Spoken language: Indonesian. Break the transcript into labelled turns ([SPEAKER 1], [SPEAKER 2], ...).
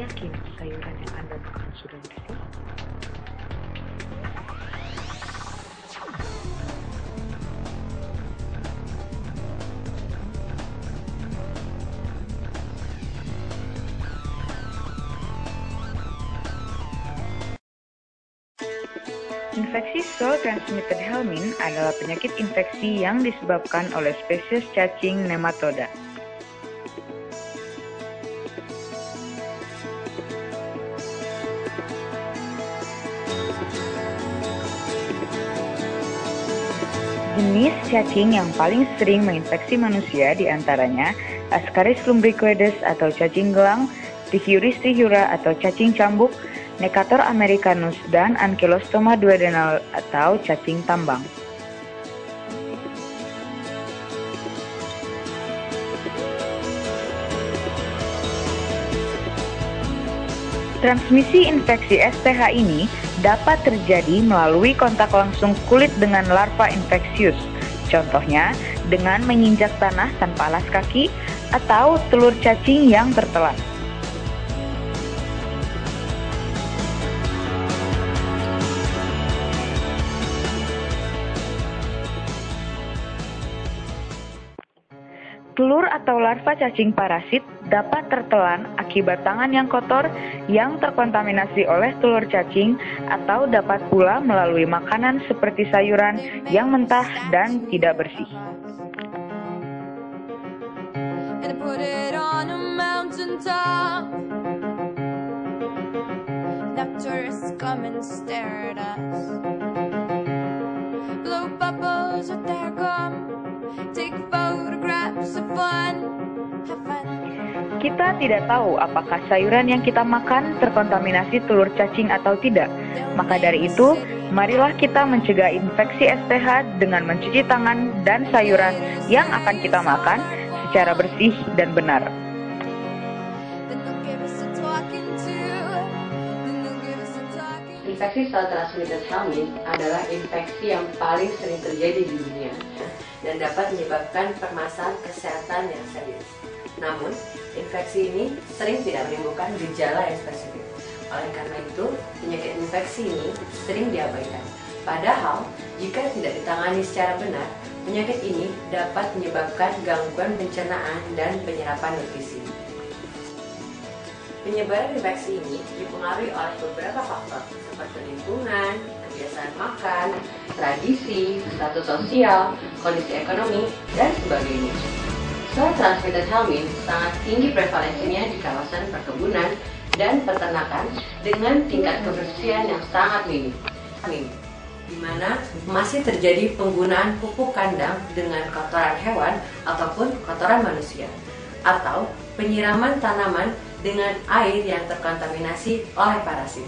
[SPEAKER 1] yakin sayuran yang Anda makan sudah bersih? Infeksi soil transmitted helminth adalah penyakit infeksi yang disebabkan oleh spesies cacing nematoda. Jenis cacing yang paling sering menginfeksi manusia di antaranya Ascaris lumbricoides atau cacing gelang, Tichiuris trihura atau cacing cambuk, Necator americanus, dan Ankylostoma duodenal atau cacing tambang. Transmisi infeksi STH ini dapat terjadi melalui kontak langsung kulit dengan larva infeksius. Contohnya, dengan menginjak tanah tanpa alas kaki atau telur cacing yang tertelan. Telur atau larva cacing parasit dapat tertelan akibat tangan yang kotor yang terkontaminasi oleh telur cacing atau dapat pula melalui makanan seperti sayuran yang mentah dan tidak bersih. Kita tidak tahu apakah sayuran yang kita makan terkontaminasi telur cacing atau tidak. Maka dari itu, marilah kita mencegah infeksi STH dengan mencuci tangan dan sayuran yang akan kita makan secara bersih dan benar.
[SPEAKER 2] Infeksi sel transmitted helminth adalah infeksi yang paling sering terjadi di dunia dan dapat menyebabkan permasalahan kesehatan yang serius. Namun, infeksi ini sering tidak menimbulkan gejala yang spesifik. Oleh karena itu, penyakit infeksi ini sering diabaikan. Padahal, jika tidak ditangani secara benar, penyakit ini dapat menyebabkan gangguan pencernaan dan penyerapan nutrisi. Penyebaran infeksi ini dipengaruhi oleh beberapa faktor seperti lingkungan, kebiasaan makan, tradisi, status sosial, kondisi ekonomi, dan sebagainya. Soal transmitted helminth sangat tinggi prevalensinya di kawasan perkebunan dan peternakan dengan tingkat kebersihan yang sangat minim. Di mana masih terjadi penggunaan pupuk kandang dengan kotoran hewan ataupun kotoran manusia atau penyiraman tanaman dengan air yang terkontaminasi oleh parasit.